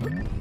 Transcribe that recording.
you